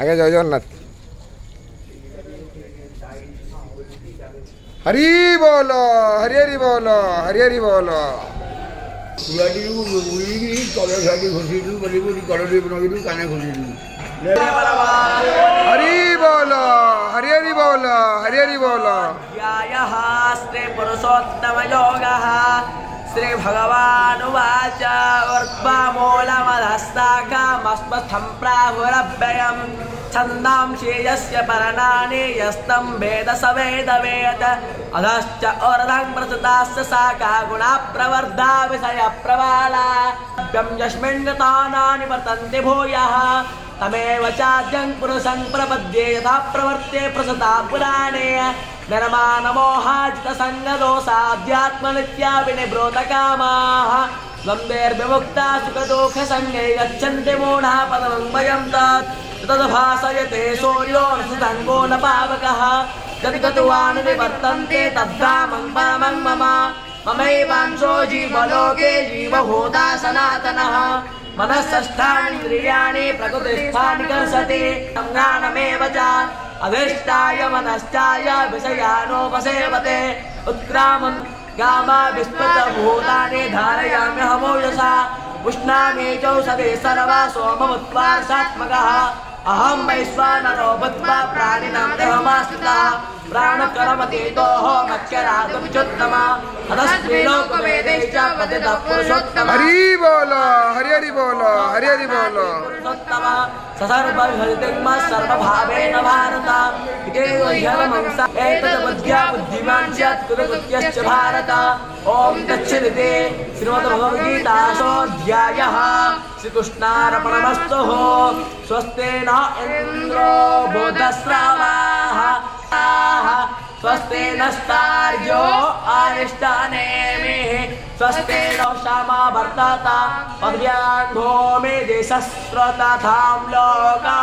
আগে জয় জগন্নাথ হরি বল হরি হরি বল হরি হরি বল চূড়াটিକୁ ଉଡ଼ିକି କଡ଼ ଘାଟି ଘୋଷି ଦେଲୁ ବୋଲି ବୋଲି କଡ଼ଟି ନଗିଲୁ କାନେ ଘୋଷି ଦେଲୁ ହରି ବୋଲ ହରି ହରି ବୋଲ ହରି ହରି ବୋଲ ଶ୍ରୀ ପୁରୁଷୋତ୍ତମ ଯୋଗ ଶ୍ରୀ ଭଗବାନ ବାଚ ଅର୍ପା ମୂଳ ମଧସ୍ତାକ प्राहुरभ्ययम् छन्दांसि यस्य पर्णानि यस्तं वेद स वेदवेद अधश्च ऊर्ध्वं प्रसुतास्य शाखा गुणा प्रवर्धा विषयप्रबाला यस्मिन् तानानि वर्तन्ते भूयः। तमेव चाद्यं पुरुषं प्रपद्ये यथा प्रवर्ते प्रसता पुराणे निर्माणमोहाजितसङ्गदोषाध्यात्मनित्या विनिवृतकामाः द्वन्द्वैर्विमुक्ता सुखदुःखसङ्गे गच्छन्ति मूढः पदमं वयं तत्। तद्भासयते सूर्यो नसङ्गो न पावकः यदि गतवान् निवर्तन्ते तद्धामं परमं मम। ममैवांशो जीवलोके जीवभूता सनातनः। मनःष्ठानीन्द्रियाणि प्रकृतिस्थानि कर्षति। सङ्गानमेव च। अधिष्ठाय मनश्चाय विषयानोपसेवते उत्क्रामन् गामा विस्मृतभूतानि धारयाम्यहमोजसा उष्णामि चौषधे सर्वा सोममुत्पार्षात्मकः अहं वैश्वानरो भूत्वा प्राणिनां देहमाश्रितः प्राणकरमतीतोः मत्स्यरागमिचोत्तम अधस्त्रीलोकवेदे च प्रतितः पुरुषोत्तम। हरि बोलो हरि हरि बोल हरि हरि बोलो। पुरुषोत्तम। सर्वहृदिग्म सर्वभावेन भारत। इति ह्यवमंस। एतद्बुद्ध्या बुद्धिमान् स्यात् कृतकृत्यश्च भारत। ॐ दक्षिणिते श्रीमद्भगवद्गीतासोऽध्यायः। श्रीकृष्णार्पणमस्तुः। स्वस्ते न इन्द्रो बोधस्रावाः। स्वस्ते नस्तार्यो अरिष्टानेमिः स्वस्ते नो क्षमा वर्तता पद्यान्धो मे देशस्रतथां लोका